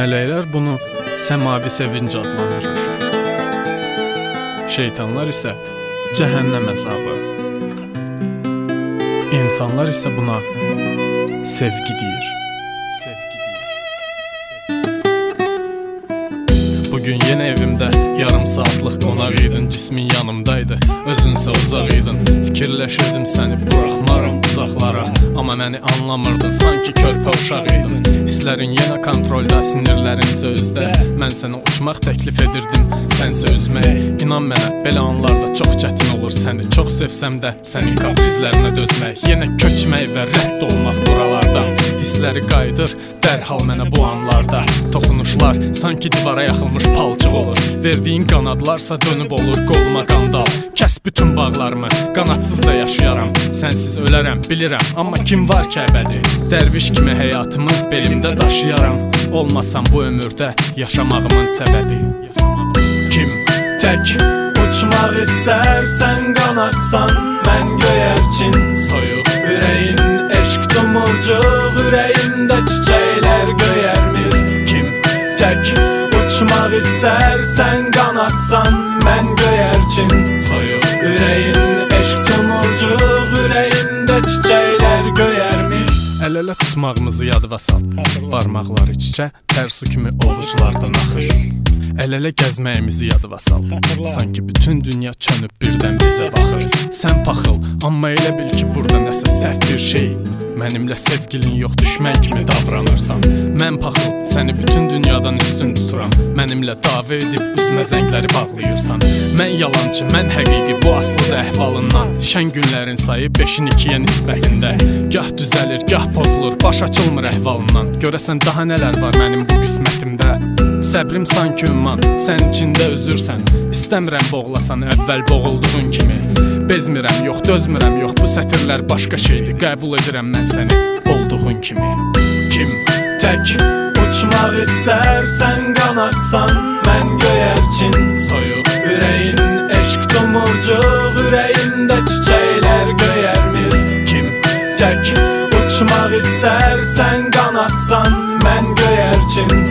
Mələklər bunu səmavi sevinc adlandırır. Şeytanlar isə cəhənnəm əzabı. İnsanlar isə buna sevgi deyir. Sevgi deyir. Bu gün yenə evimdə yarım saatlıq qonaq idin, cismin yanımdaydı, özünsə uzaq idin. Fikirləşirdim səni buraxmaram uzaqlara, amma məni anlamırdın, sanki körpə uşaq idin. Hisslərin yenə kontrolda, sinirlərin sözdə Mən sənə uçmaq təklif edirdim, sənsə üzmək İnan mənə, belə anlarda çox çətin olur Səni. Çox sevsəm də, sənin kaprizlərinə dözmək. Yenə köçmək və rədd olmaq Hissləri qaydır, dərhal mənə bu anlarda Toxunuşlar. Sanki divara yaxılmış palçıq olur. Verdiyin qanadlarsa dönüb olur qoluma qandal. Kəs bütün bağlarımı, qanadsız da yaşayaram. Sənsiz ölərəm, bilirəm, amma kim var ki əbədi? Dərviş kimi həyatımı belimdə daşıyaram. Olmasam bu ömürdə yaşamağımın səbəbi. Kim tək uçmaq istərsən qanatsan Mən göyərçin. Soyuq ürəyin Eşq dumurcuq uçmaq istərsən qanatsan Mən göyərçin soyuq ürəyin Eşq dumurcuq ürəyimdə çiçəklər göyərmir Əl-ələ tutmağımızı yadıva sal. Barmaqları çiçə, tər su kimi ovuculardan axır. Əl-ələ gəzməyimizi yadıva sal. Sanki bütün dünya çönüb birdən bizə baxır. Sən paxıl, amma elə bil ki, burada nəsə səhv bir şey. Mənimlə sevgilin yox, düşmən kimi davranırsan. Mən paxıl, səni bütün dünyadan üstün tuturam. Mənimlə dava edib üzmə zəngləri bağlayırsan. Mən yalançı, mən həqiqi, bu aslıdır əhvalından. Şən günlərin sayı 5-in 2-yə nisbətində. Gah düzəlir, gah pozulur, baş açılmır əhvalından Görəsən daha nələr var mənim bu qismətimdə Səbrim sanki ümman, sən içində üzürsən İstəmirəm boğlasan əvvəl boğulduğun kimi Bezmirəm, yox dözmürəm, yox bu sətirlər başqa şeydir Qəbul edirəm mən mən səni olduğun kimi? Kim tək uçmaq istərsən qanatsan Mən göyərçin soyuq ürəyin Eşq tomurcuq ürəyimdə çiçəklər göyərmir Kim tək uçmaq istərsən qanatsan Mən göyərçin